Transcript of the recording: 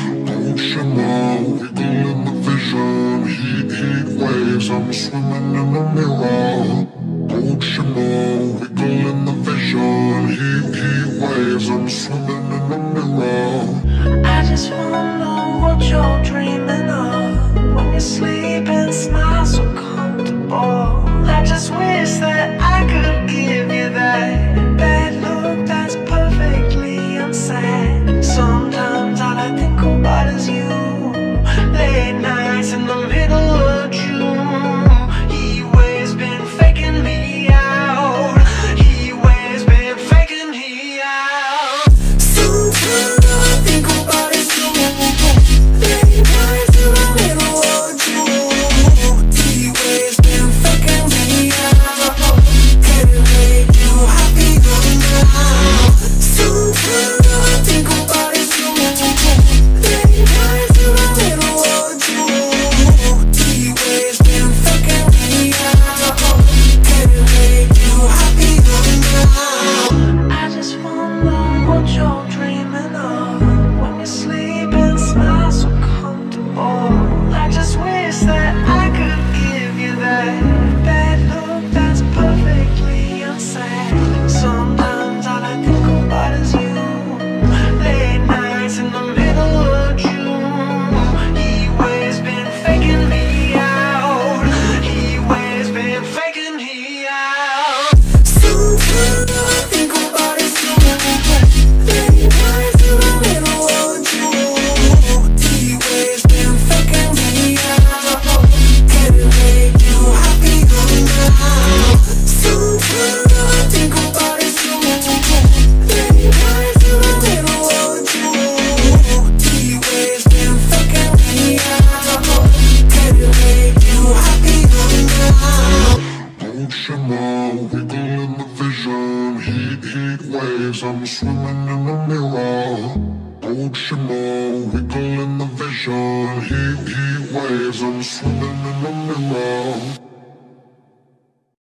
Don't you know, wiggle in the vision. Heat, heat waves, I'm swimming in a mirror. Don't you know, wiggle in the vision. Heat, heat waves, I'm swimming waves, I'm swimming in a mirror. Gold shimmer, wiggle in the vision. Heat, heat waves, I'm swimming in a mirror.